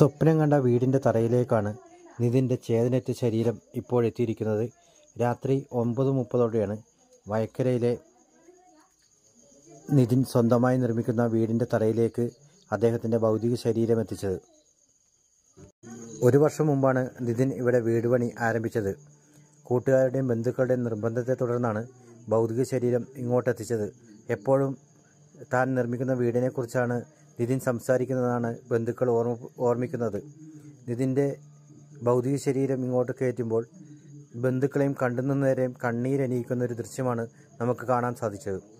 സ്വപ്നം കണ്ട വീടിന്റെ തറയിലേക്കാണ് നിതിന്റെ ചേതനറ്റ ശരീരം ഇപ്പോൾ എത്തിയിരിക്കുന്നത്. രാത്രി ഒമ്പത് മുപ്പതോടെയാണ് വയക്കരയിലെ നിതിൻ സ്വന്തമായി നിർമ്മിക്കുന്ന വീടിന്റെ തറയിലേക്ക് അദ്ദേഹത്തിന്റെ ഭൗതിക ശരീരം എത്തിച്ചത്. ഒരു വർഷം മുമ്പാണ് നിതിൻ ഇവിടെ വീട് പണി ആരംഭിച്ചത്. കൂട്ടുകാരുടെയും ബന്ധുക്കളുടെയും നിർബന്ധത്തെ തുടർന്നാണ് ഭൗതിക ശരീരം ഇങ്ങോട്ടെത്തിച്ചത്. എപ്പോഴും താൻ നിർമ്മിക്കുന്ന വീടിനെക്കുറിച്ചാണ് നിതിൻ സംസാരിക്കുന്നതാണ് ബന്ധുക്കൾ ഓർമ്മ ഓർമ്മിക്കുന്നത്. നിതിന്റെ ഭൗതിക ശരീരം ഇങ്ങോട്ട് കയറ്റുമ്പോൾ ബന്ധുക്കളെയും കണ്ടുനിന്നവരെയും കണ്ണീരണിയിക്കുന്ന ഒരു ദൃശ്യമാണ് നമുക്ക് കാണാൻ സാധിച്ചത്.